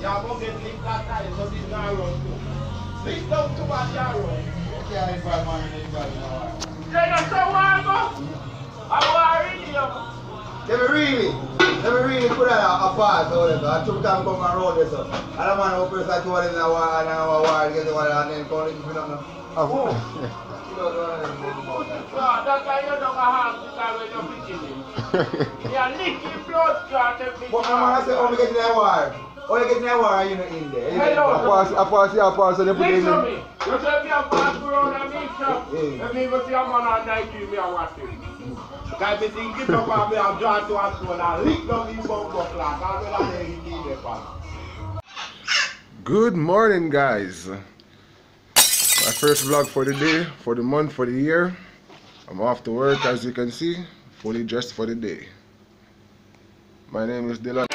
Yeah, go get lick that time so this not run too. Lick down too much, yeah, run. Yeah, if I'm marinating God now. Then I say, why go? I worry you. Let me really, let me really put that a, a pause or whatever. I took time come around this up. I don't want to open this to one in a war and a war to get the one and then call it if you don't know. Oh. You don't know anything about that. Yeah, that guy you don't have because when you're pitching him. Yeah, lick your blood clot every But I'm gonna say, oh, we get in a war. Oh, you get in a war, you know, in there. You Hello. know, Pass, I pass, yeah, pass, and they put it Listen in. me. You say me a pass around and me shop. Yeah. If me go see a man on night me a watch him. Cause me think it up and me a draw to a stone and lick down the bumbo clock. And when I lay it in the pan. Good morning, guys. My first vlog for the day, for the month, for the year. I'm off to work, as you can see, fully dressed for the day. My name is Dylan.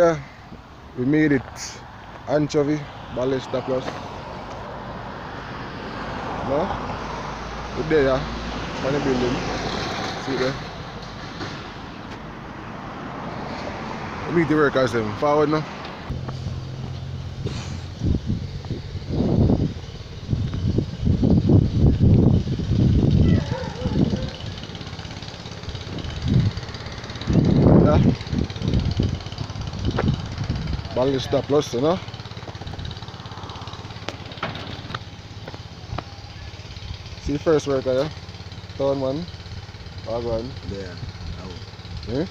Yeah, we made it. Anchovy, Baluster Plus. No? We're there. On the building. See there. We meet the workers them. Forward now. Baluster Plus, you know? See the first worker, yeah? Turn one. Bag one. Yeah. Eh?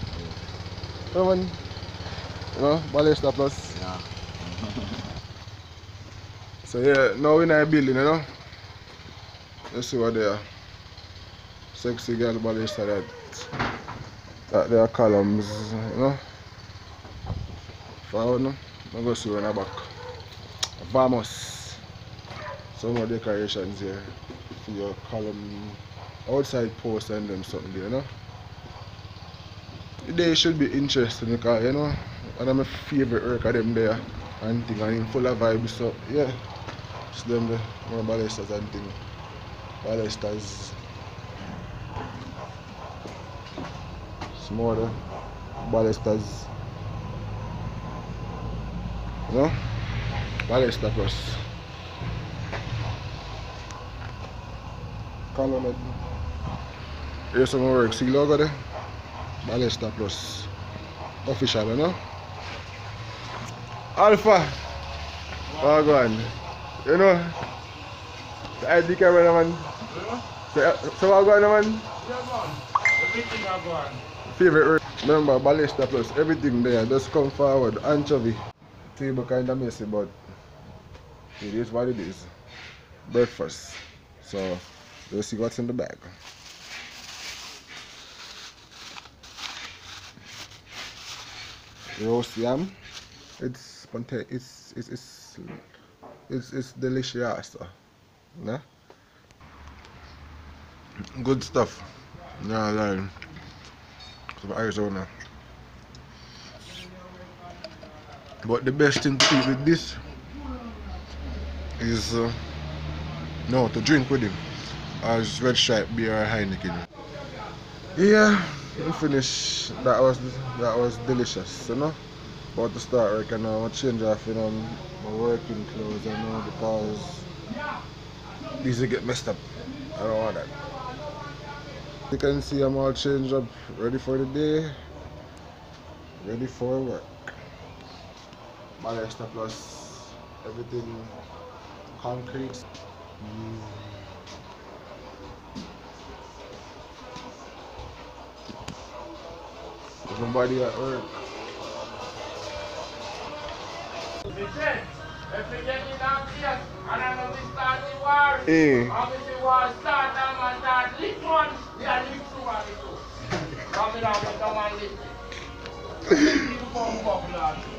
Turn one. You know, Baluster Plus. Yeah. So yeah, now we're in a building, you know? Let's see what they are. Sexy girl ballista that that there are columns, you know? Forward now. I'm go see one back. Vamos. Some more decorations here for your column outside post and them something there, you know? The day should be interesting because you know one of my favorite work of them there and thing and full of vibes so yeah. It's them the more balusters and thing. Balusters. It's more the balusters. You know? Baluster plus. Column Here's some work. See logo there? Baluster plus. Official, you know? Alpha. Oh. You know? The ID cameraman. So, so what go on, man? Yeah, man. Everything I. Favorite. Remember, Baluster plus. Everything there. Just come forward. Anchovy. Table kind of messy, but it is what it is. Breakfast. So, let's see what's in the bag. roast yam. It's. It's it's it's it's, it's delicious. Nah? Good stuff. Yeah, like from Arizona. But the best thing to eat with this is uh, no to drink with him as red stripe beer or Heineken. Yeah, we. That was that was delicious, you know. About to start work and now change off you know my working clothes you know because these will get messed up. I don't want that. You can see I'm all changed up, ready for the day, ready for work. Baluster plus everything concrete. Mm. Everybody at work. Listen, if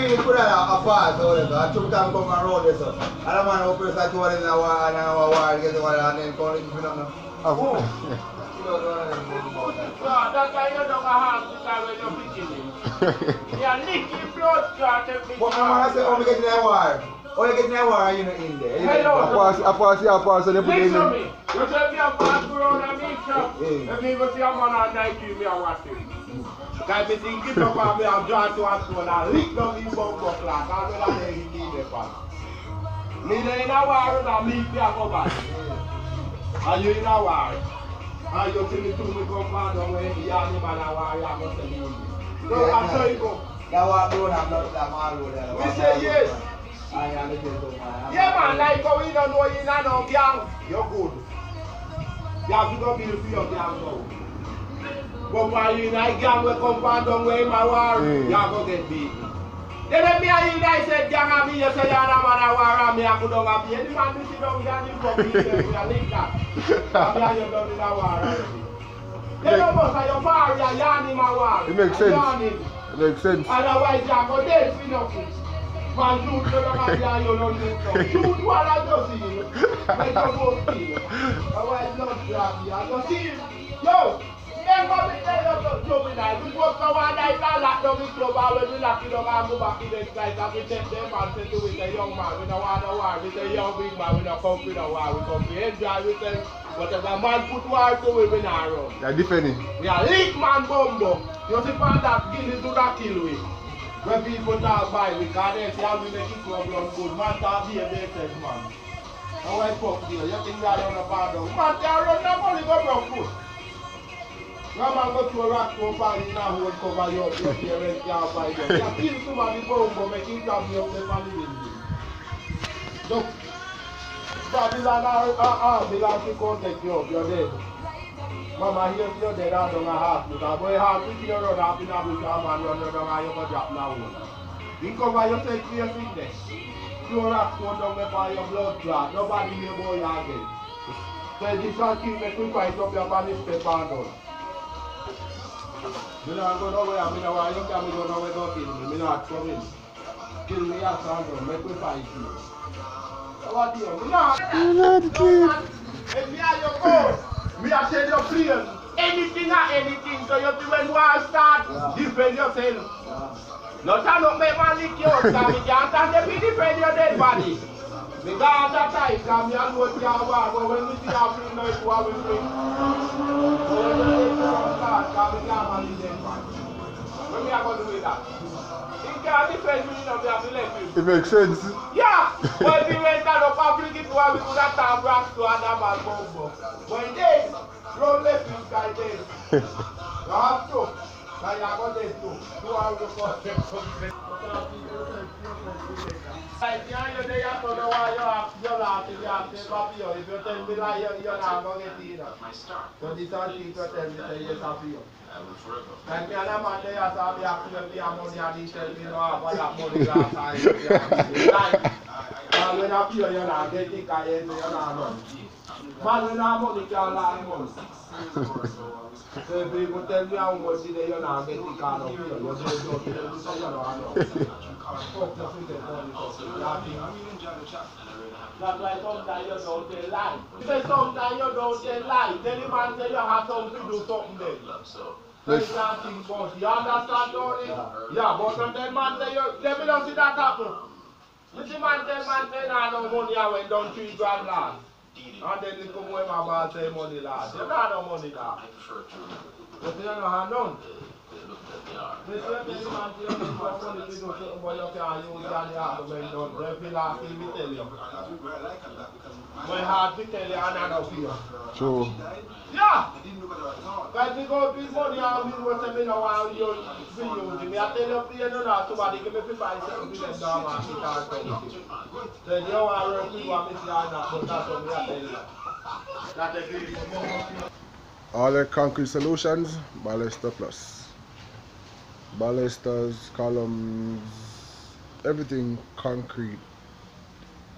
really, let me really put that a, a pass over there. I took time come around there, so. I don't want to open like one in a war and a war, get the one and then call it, you know. Oh. You don't know anything about that. No, that's why you don't have to carry when you're picking him. You're licking blood clot every But I'm gonna say, oh, we get in a war. Oh, you get in a war, you know, in there. You Hello. I pass, I pass, I pass, and they put it Listen to me. You say me a pass around and me shop. Yeah. If me go see a man on night you me a watch him. Cause me think it up and me a draw to a stone and lick down his bumbo clock and when I lay him in the pan. Me there in a war and me a go back. And you in a war. And you see me two me come back down when the army man a war, you a go send me. So I tell you go. That war blown up, not that man road. We say yes. Yeah man, like how we don't know you know no gang, you're good. You have to go build for your gang now. But you in a gang we come from down where a war, Mm. you go get beat. Then me and you guys said gang and me, you say a man a war and me a go down and be any man who sit down here and you come here, we a link that. And me and you down in a war already. They don't know say your bar, you're yarn him a war. It makes sense. yarn him. It makes sense. Otherwise, you go dead for nothing. Man, shoot the man there, you don't need to. Shoot one and just see him. Make go see him. Otherwise, grab you. And just see him. Yo, to, we run. You're defending. We are lick man bumbo. You see for that guinea do that kill we. When people talk by we can they say how we make it run good. Man talk be a better man. And when fuck deal, you think that on the pardon. Man they run the money go broke foot. One man go to a rock to a party now who will cover your your parents can't buy them. You kill somebody bumbo make him come up the family. Look. Babylon are, are, are, belong to contact you, you're dead. Mama, here you're dead, don't know how to. But boy, how to see you run up in a bush, a man run you down and you go drop now. You cover yourself for your sickness. You rock go down by your blood clot. Nobody here boy you again. So this one keep me to fight up your panic paper and all. Me not go nowhere, me not want you can me go nowhere go kill me. Me not trouble. Kill me as and all, make me fight you. So what do you? Me not. You're not No, kid. man. If me and you go, me a tell you please, anything or anything, so you see when war start, defend yourself. No turn up make man lick you out, cause me can't stand there to defend your dead body. Me go out that time, cause me and what you are war, but when we see our free now, it's what we free. So when you take me from start, cause me can't manage dead body. When me a go do with that? He can't defend me, you know, me have to let him. It makes sense. Yeah, but we went down up and bring it to where we could have time rocks to another man bumbo. But he did, run left this guy did. You have to. Now you have got this too. Do all the Like, you know, you're there, you don't know why you have, you laugh, you have to copy you. If you tell me like you, you're not going to get it. So this are things you tell me, say yes, I feel. Like me and a man there, so I tell I you I you I have money can't last months. So if people tell me how much they you not get it, can't feel you. You just don't tell me so you don't know. Fuck the shit they tell me so. You think? That's why sometimes you don't tell lie. You sometimes you don't tell lie. Tell the man say you have something to do something then. You can't think about it. You understand, Tony? Yeah, but sometimes man say you, let me not see that happen. You man tell man say nah no money I went down three grand last. And then they come when my man say money last. You don't have no money now. But you don't have none. Me say tell the man say you need more money do something but you can't use it you have to went down. So last, he will tell you. When hard to tell you and I. True. Yeah! Because we go big money and we go say me no want you be using me. I tell you pay no not somebody give me 5 7 million dollars and it can't you. So you don't want to work what me say or not, but that's what me I tell you. That agree. All the concrete solutions, Baluster Plus. Balusters, columns, everything concrete.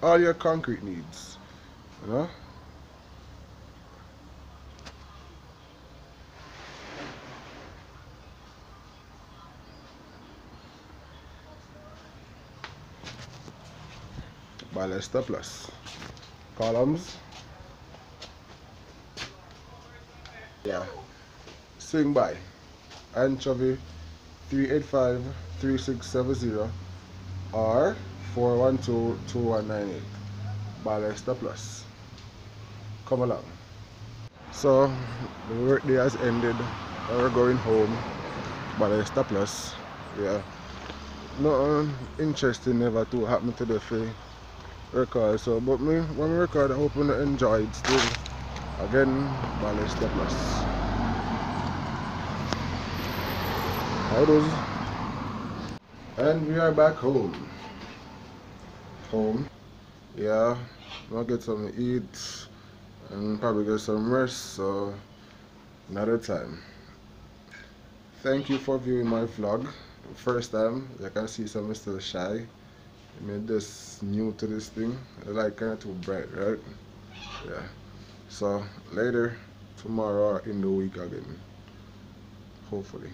All your concrete needs. You know? Baluster Plus. Columns. Yeah. Swing by. Anchovy 385 3670 or 412 2198. Baluster Plus. Come along. So, the workday has ended. We're going home. Baluster Plus. Yeah. Nothing um, interesting never to happen to the free record. So, but me, when we record, I hope you enjoyed still. Again, Baluster Plus. And we are back home. Home. Yeah, I'll get some to eat and probably get some rest. So, another time. Thank you for viewing my vlog. First time, as you can see, some still shy. I mean, this new to this thing. I like kind of too bright, right? Yeah. So later, tomorrow or in the week again. Hopefully.